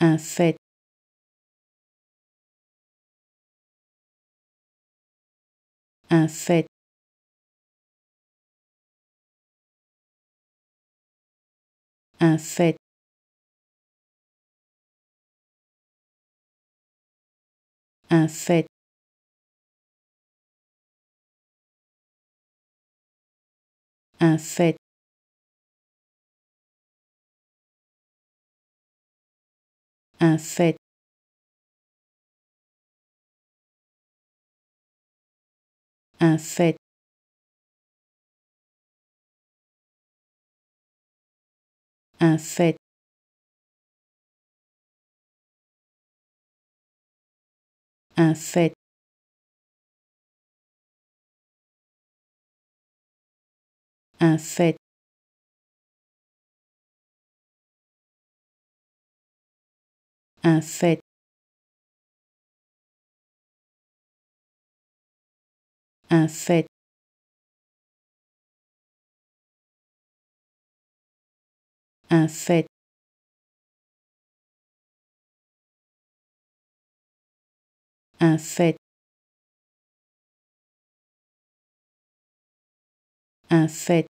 un fait, un fait, un fait, un fait, un fait, un fait, un fait, un fait, un fait, un fait, un fait, un fait, un fait, un fait, un fait,